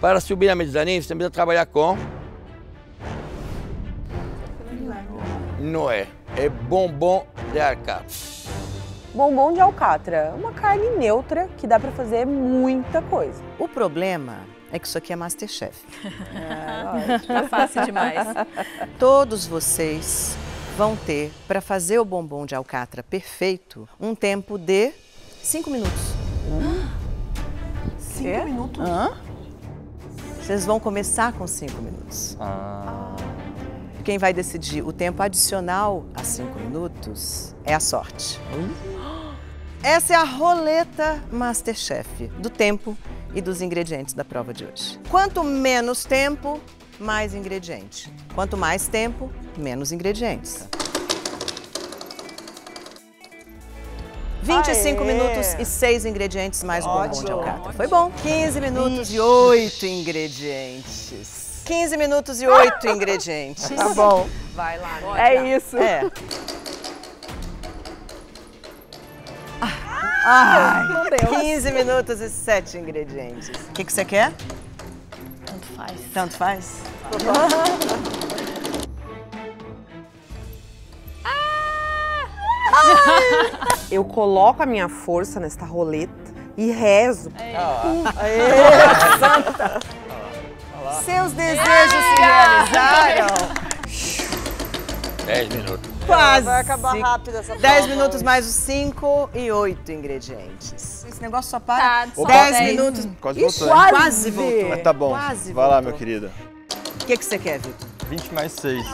Para subir na mezzanine, você precisa trabalhar com... Não é. É bombom de alcatra. Bombom de alcatra, uma carne neutra que dá para fazer muita coisa. O problema é que isso aqui é Masterchef. É, tá fácil demais. Todos vocês vão ter, para fazer o bombom de alcatra perfeito, um tempo de 5 minutos. Cinco Quê? minutos? Hã? Vocês vão começar com 5 minutos. Ah. Quem vai decidir o tempo adicional a 5 minutos é a sorte. Essa é a roleta Masterchef do tempo e dos ingredientes da prova de hoje. Quanto menos tempo, mais ingrediente. Quanto mais tempo, menos ingredientes. 25 Aê! minutos e 6 ingredientes mais o bombom de alcatra. Foi bom. 15 minutos e 8 ingredientes. 15 minutos e 8 ingredientes. Tá bom. Vai lá. É isso. É. Ai, 15 minutos e 7 ingredientes. O que, que você quer? Tanto faz. Tanto faz? Eu coloco a minha força nesta roleta e rezo. Seus desejos se realizaram. 10 minutos. Quase. Vai acabar rápido essa 10 prova minutos mais os 5 e 8 ingredientes. Esse negócio só para Tá, só 10 dez. minutos. Quase voltou, hein? Quase voltou. Mas tá bom. Quase Vai lá, voltou. meu querido. O que, que você quer, Vitor? 20 mais 6.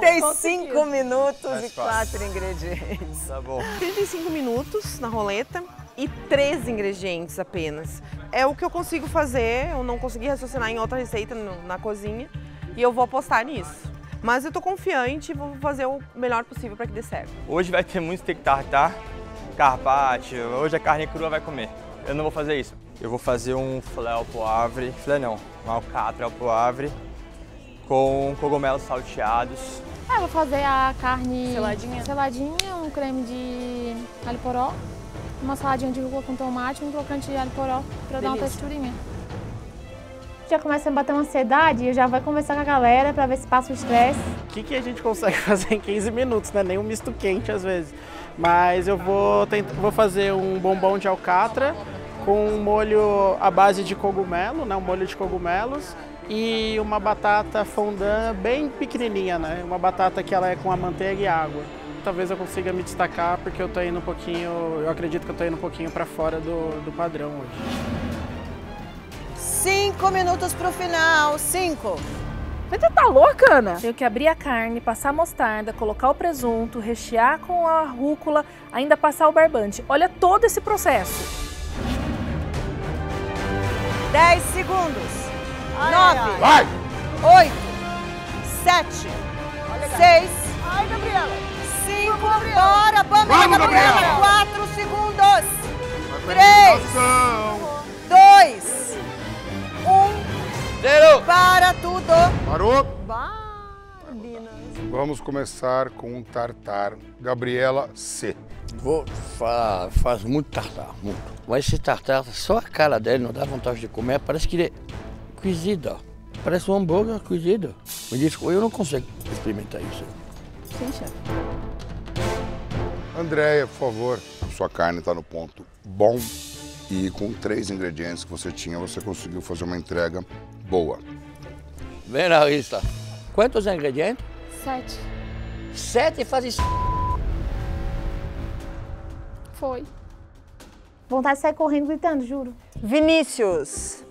35 minutos Mais e fácil. 4 ingredientes. Tá bom. 35 minutos na roleta e três ingredientes apenas. É o que eu consigo fazer, eu não consegui raciocinar em outra receita no- na cozinha e eu vou apostar nisso. Mas eu tô confiante e vou fazer o melhor possível para que dê certo. Hoje vai ter muito steak tartar, carpaccio. Hoje a carne crua vai comer. Eu não vou fazer isso. Eu vou fazer um filé ao poivre. Filé não, um alcatra ao poivre com cogumelos salteados. Eu vou fazer a carne Seladinha? seladinha, um creme de alho poró, uma saladinha de rúcula com tomate, um crocante de alho poró pra dar uma texturinha. Já começa a bater uma ansiedade, eu já vou conversar com a galera pra ver se passa o estresse. O que, que a gente consegue fazer em 15 minutos, né? Nem um misto quente às vezes. Mas eu vou, tentar, vou fazer um bombom de alcatra com um molho à base de cogumelo, né? Um molho de cogumelos e uma batata fondant bem pequenininha, né? Uma batata que ela é com a manteiga e água. Talvez eu consiga me destacar porque eu tô indo um pouquinho, eu acredito que eu tô indo um pouquinho para fora do, do padrão hoje. 5 minutos pro final. 5. Você tá louca, Ana? Tenho que abrir a carne, passar a mostarda, colocar o presunto, rechear com a rúcula, ainda passar o barbante. Olha todo esse processo. 10 segundos. 9. Vai! 8. 7. 6. Ai, Gabriela. 5. Bora, Pamela, Vamos, Gabriela. Gabriela. 4 segundos. 3. 2. 1. Zero! Para tudo. Parou? Barbinas. Vamos começar com um tartar. Gabriela C. Vou fa faz muito tartar, muito. Mas esse tartar, só a cara dele não dá vontade de comer, parece que ele é cozido. ó. Parece um hambúrguer cozido. Me desculpa, eu não consigo experimentar isso. Sim, chefe. Andréia, por favor. Sua carne está no ponto bom e com três ingredientes que você tinha, você conseguiu fazer uma entrega boa. Vem, Larissa. Quantos ingredientes? Sete. Sete faz isso. Foi. Vontade de sair correndo gritando, juro. Vinícius,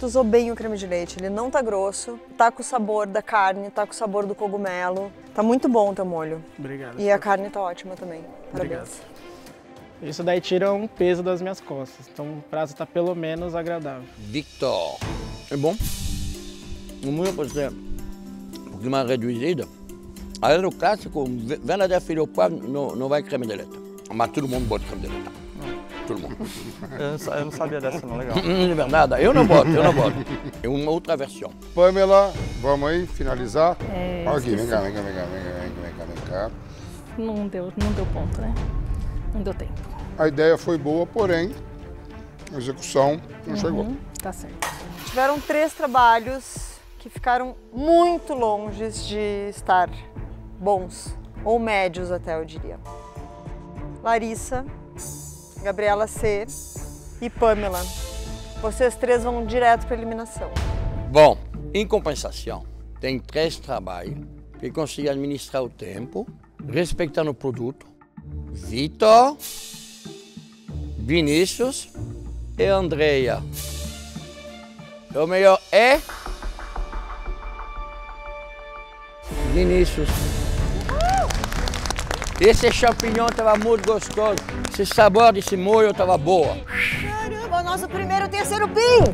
tu usou bem o creme de leite. Ele não tá grosso, tá com o sabor da carne, tá com o sabor do cogumelo. Tá muito bom o teu molho. Obrigado. E a carne tá ótima também. Parabéns. Obrigado. Isso daí tira um peso das minhas costas. Então o prato está pelo menos agradável. Victor. É bom? O meu você um pouquinho mais reduzido. Aí no clássico, ve- verdadeiro filho não vai creme de leite. Mas todo mundo bota creme de leite. Todo mundo. Eu não, eu não sabia dessa não, legal. Hum, é verdade, eu não boto, eu não boto. É uma outra versão. Pamela, vamos aí finalizar? É, Olha aqui, vem cá, vem cá, vem cá, vem cá, vem cá, vem cá, vem cá. Não deu, não deu ponto, né? Não deu tempo. A ideia foi boa, porém, a execução não chegou. Tá certo. Tiveram três trabalhos que ficaram muito longe de estar bons, ou médios até, eu diria. Larissa, Gabriela C e Pamela. Vocês três vão direto para eliminação. Bom, em compensação, tem três trabalhos que conseguem administrar o tempo, respeitando o produto. Vitor, Vinícius e Andreia. O melhor é Vinícius. Esse champignon estava muito gostoso. Esse sabor desse molho estava boa. Caramba, nosso primeiro terceiro pin!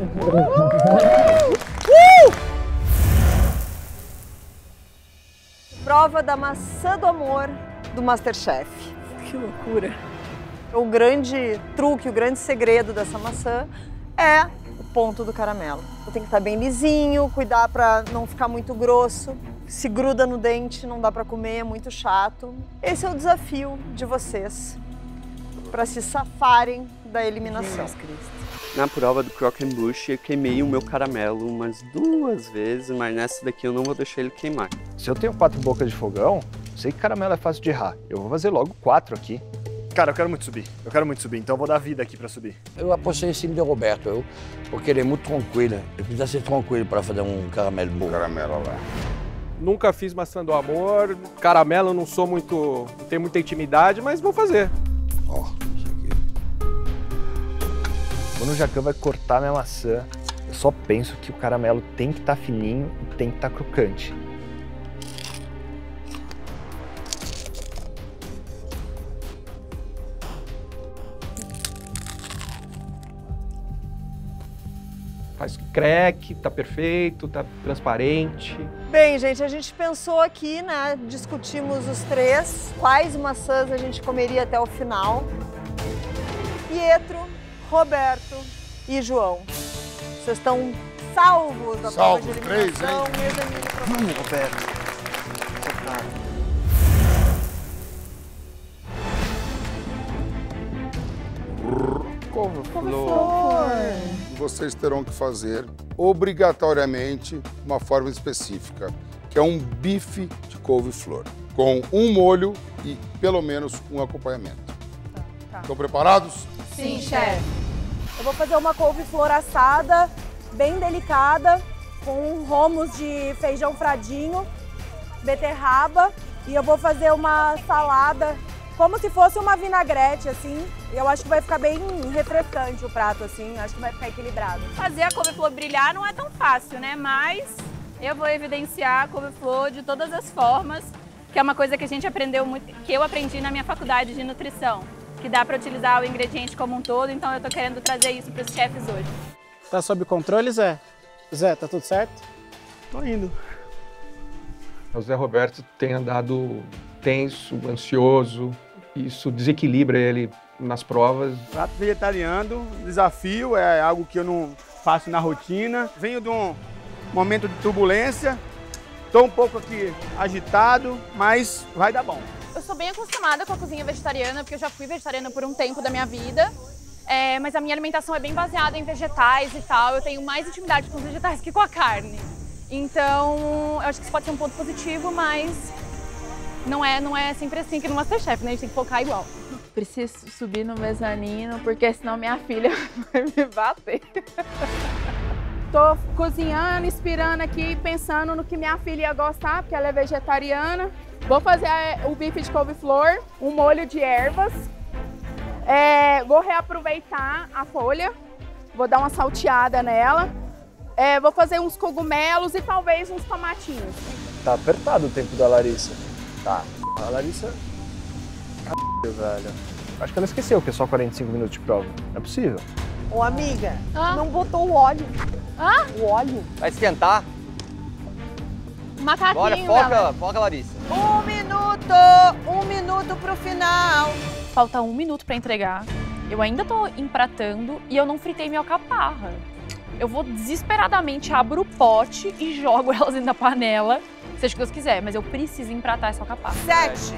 Prova da maçã do amor do Masterchef. Que loucura. O grande truque, o grande segredo dessa maçã é o ponto do caramelo. Tem que estar bem lisinho, cuidar para não ficar muito grosso. Se gruda no dente, não dá para comer, é muito chato. Esse é o desafio de vocês para se safarem da eliminação. Na prova do Crock and Bush, eu queimei o meu caramelo umas duas vezes, mas nessa daqui eu não vou deixar ele queimar. Se eu tenho quatro bocas de fogão, sei que caramelo é fácil de errar. Eu vou fazer logo quatro aqui. Cara, eu quero muito subir. Eu quero muito subir, então eu vou dar vida aqui pra subir. Eu apostei em cima de Roberto, eu, porque ele é muito tranquilo. Eu precisa ser tranquilo para fazer um caramelo bom. Caramelo lá. Nunca fiz maçã do amor, caramelo não sou muito, não tenho muita intimidade, mas vou fazer. Ó, isso aqui. Quando o Jacan vai cortar minha maçã, eu só penso que o caramelo tem que estar fininho e tem que estar crocante. Faz crack, tá perfeito, tá transparente. Bem, gente, a gente pensou aqui, né? Discutimos os três, quais maçãs a gente comeria até o final. Pietro, Roberto e João. Vocês estão salvos da prova de Salvos, três, pra Vamos, Roberto. Vocês terão que fazer obrigatoriamente uma forma específica, que é um bife de couve-flor, com um molho e pelo menos um acompanhamento. Estão preparados? Sim, chefe. Eu vou fazer uma couve-flor assada, bem delicada, com um romos de feijão fradinho, beterraba, e eu vou fazer uma salada como se fosse uma vinagrete, assim. E eu acho que vai ficar bem refrescante o prato, assim. Acho que vai ficar equilibrado. Fazer a couve-flor brilhar não é tão fácil, né? Mas eu vou evidenciar a couve-flor de todas as formas, que é uma coisa que a gente aprendeu muito, que eu aprendi na minha faculdade de nutrição, que dá para utilizar o ingrediente como um todo, então eu tô querendo trazer isso para os chefes hoje. Tá sob controle, Zé? Zé, tá tudo certo? Tô indo. O Zé Roberto tem andado tenso, ansioso, isso desequilibra ele nas provas. Prato vegetariano, desafio, é algo que eu não faço na rotina. Venho de um momento de turbulência, estou um pouco aqui agitado, mas vai dar bom. Eu sou bem acostumada com a cozinha vegetariana, porque eu já fui vegetariana por um tempo da minha vida. É, mas a minha alimentação é bem baseada em vegetais e tal. Eu tenho mais intimidade com os vegetais que com a carne. Então, eu acho que isso pode ser um ponto positivo, mas não é, não é sempre assim que no Masterchef, né? A gente tem que focar igual. Preciso subir no mezanino, porque senão minha filha vai me bater. Tô cozinhando, inspirando aqui, pensando no que minha filha ia gostar, porque ela é vegetariana. Vou fazer eh, o bife de couve-flor, um molho de ervas. É, vou reaproveitar a folha, vou dar uma salteada nela. É, vou fazer uns cogumelos e talvez uns tomatinhos. Tá apertado o tempo da Larissa. Tá. A Larissa. Caralho, velho. Acho que ela esqueceu que é só 45 minutos de prova. Não é possível. Ô, amiga, não botou o óleo. Ah? O óleo. Vai esquentar? Macaquinho, Bora, foca, galera. foca, Larissa. Um minuto! Um minuto pro final. Falta um minuto para entregar. Eu ainda tô empratando e eu não fritei minha alcaparra. Eu vou desesperadamente abro o pote e jogo elas dentro da panela, seja o que Deus quiser, mas eu preciso empratar essa alcaparra. Sete,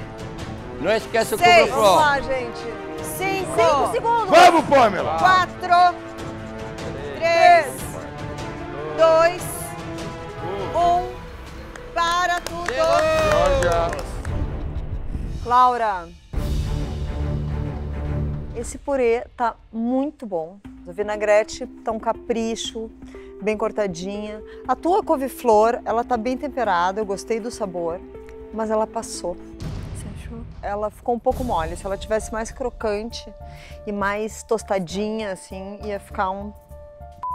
Não esquece o seis, vamos couve-flor. lá, gente. Cinco, Cinco segundos. Vamos, Pamela! Quatro, três, dois, um. Para tudo! Laura, esse purê tá muito bom. O vinagrete tá um capricho, bem cortadinha. A tua couve-flor, ela tá bem temperada, eu gostei do sabor, mas ela passou. Você achou? Ela ficou um pouco mole. Se ela tivesse mais crocante e mais tostadinha, assim, ia ficar um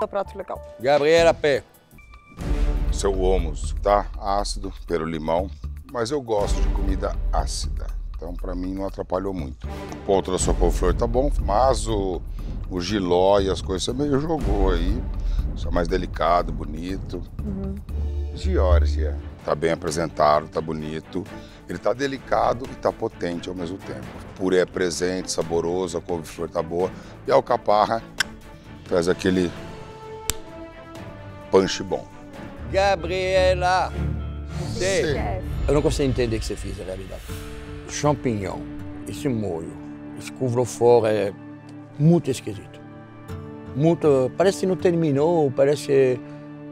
prato legal. Gabriela Pé. Seu humus tá ácido pelo limão, mas eu gosto de comida ácida. Então, para mim, não atrapalhou muito. O ponto da sua couve-flor tá bom, mas o, o giló e as coisas você meio jogou aí. Só mais delicado, bonito. Georgia. Tá bem apresentado, tá bonito. Ele tá delicado e tá potente ao mesmo tempo. O purê é presente, saboroso, a couve-flor tá boa. E a alcaparra faz aquele punch bom. Gabriela. Sim. Eu não consigo entender o que você fez, na realidade. Champignon, esse molho, esse couve-flor é muito esquisito. Muito, parece que não terminou, parece que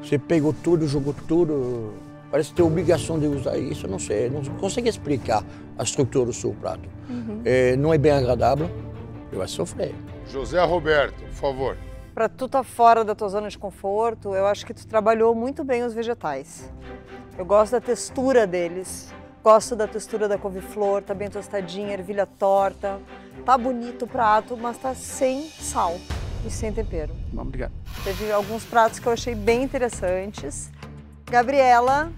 você pegou tudo, jogou tudo. Parece que tem obrigação de usar isso, não sei, não consigo explicar a estrutura do seu prato. É, não é bem agradável, eu vai sofrer. José Roberto, por favor. Pra tu tá fora da tua zona de conforto, eu acho que tu trabalhou muito bem os vegetais. Eu gosto da textura deles. Gosto da textura da couve-flor, tá bem tostadinha, ervilha torta. Tá bonito o prato, mas tá sem sal e sem tempero. Bom, obrigado. Teve alguns pratos que eu achei bem interessantes. Gabriela,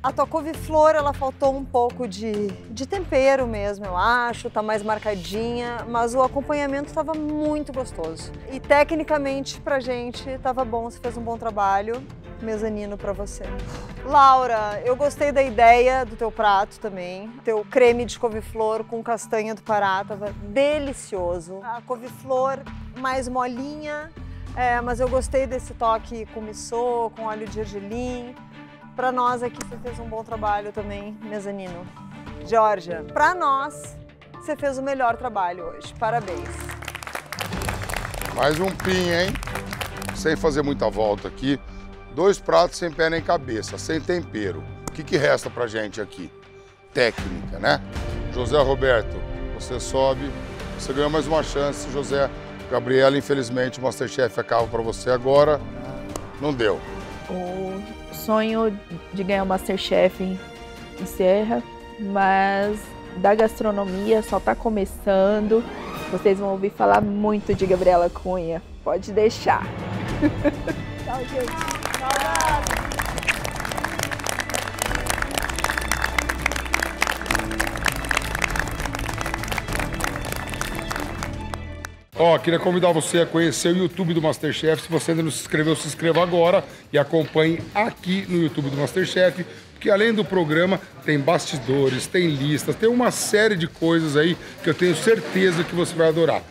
a tua couve-flor, ela faltou um pouco de, de tempero mesmo, eu acho, tá mais marcadinha, mas o acompanhamento estava muito gostoso. E tecnicamente, pra gente, tava bom, você fez um bom trabalho. Mezanino pra você. Laura, eu gostei da ideia do teu prato também. Teu creme de couve-flor com castanha do Pará tava delicioso. A couve-flor mais molinha, é, mas eu gostei desse toque com missô, com óleo de gergelim. Para nós aqui você fez um bom trabalho também, mezanino. Georgia, para nós você fez o melhor trabalho hoje. Parabéns. Mais um pin, hein? Sem fazer muita volta aqui. Dois pratos sem pé nem cabeça, sem tempero. O que, que resta pra gente aqui? Técnica, né? José Roberto, você sobe, você ganhou mais uma chance, José. Gabriela, infelizmente, o Masterchef acaba pra você agora. Não deu. O sonho de ganhar o Masterchef encerra, mas da gastronomia só tá começando. Vocês vão ouvir falar muito de Gabriela Cunha. Pode deixar. Tchau, gente. Ó, queria convidar você a conhecer o YouTube do Masterchef. Se você ainda não se inscreveu, se inscreva agora e acompanhe aqui no YouTube do Masterchef. Porque além do programa, tem bastidores, tem listas, tem uma série de coisas aí que eu tenho certeza que você vai adorar.